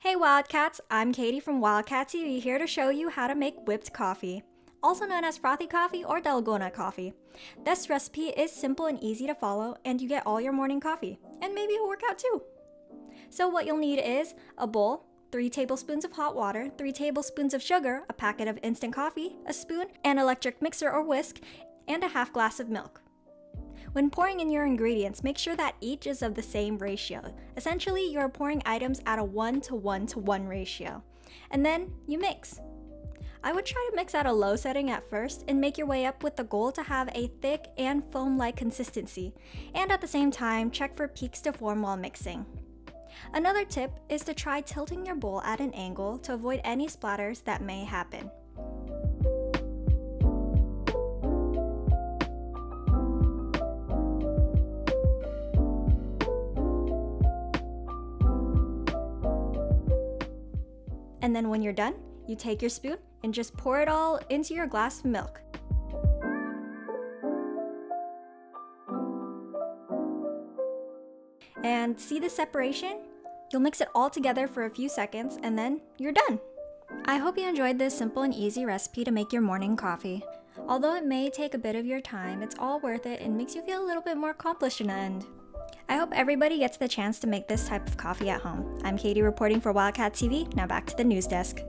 Hey Wildcats, I'm Katie from Wildcat TV here to show you how to make whipped coffee, also known as frothy coffee or dalgona coffee. This recipe is simple and easy to follow and you get all your morning coffee, and maybe a workout too. So what you'll need is a bowl, 3 tablespoons of hot water, 3 tablespoons of sugar, a packet of instant coffee, a spoon, an electric mixer or whisk, and a half glass of milk. When pouring in your ingredients, make sure that each is of the same ratio. Essentially, you're pouring items at a 1 to 1 to 1 ratio. And then you mix. I would try to mix at a low setting at first and make your way up with the goal to have a thick and foam-like consistency, and at the same time, check for peaks to form while mixing. Another tip is to try tilting your bowl at an angle to avoid any splatters that may happen. And then when you're done, you take your spoon and just pour it all into your glass of milk. And see the separation? You'll mix it all together for a few seconds and then you're done. I hope you enjoyed this simple and easy recipe to make your morning coffee. Although it may take a bit of your time, it's all worth it and makes you feel a little bit more accomplished in the end. I hope everybody gets the chance to make this type of coffee at home. I'm Katie reporting for Wildcat TV. Now back to the news desk.